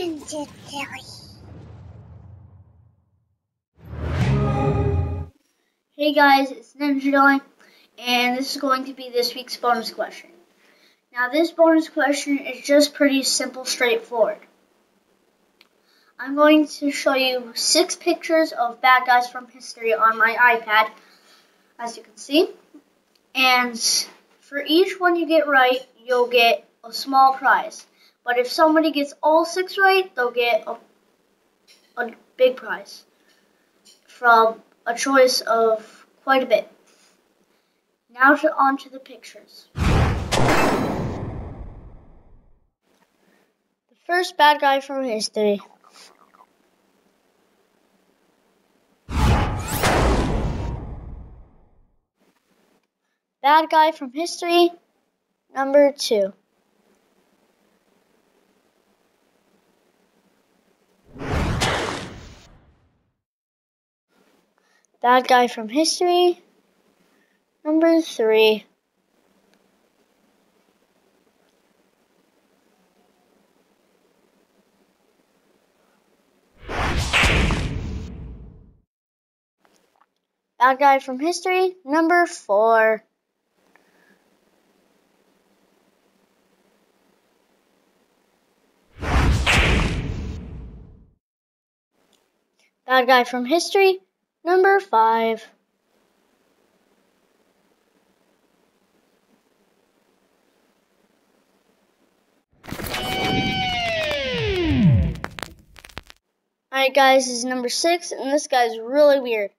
Ninja. Hey guys, it's Ninja Dilly, and this is going to be this week's bonus question. Now, this bonus question is just pretty simple, straightforward. I'm going to show you six pictures of bad guys from history on my iPad, as you can see. And for each one you get right, you'll get a small prize. But if somebody gets all six right, they'll get a, a big prize from a choice of quite a bit. Now to on to the pictures. The first bad guy from history. Bad guy from history, number two. Bad guy from history, number three. Bad guy from history, number four. Bad guy from history, number five. Alright guys, this is number six, and this guy's really weird.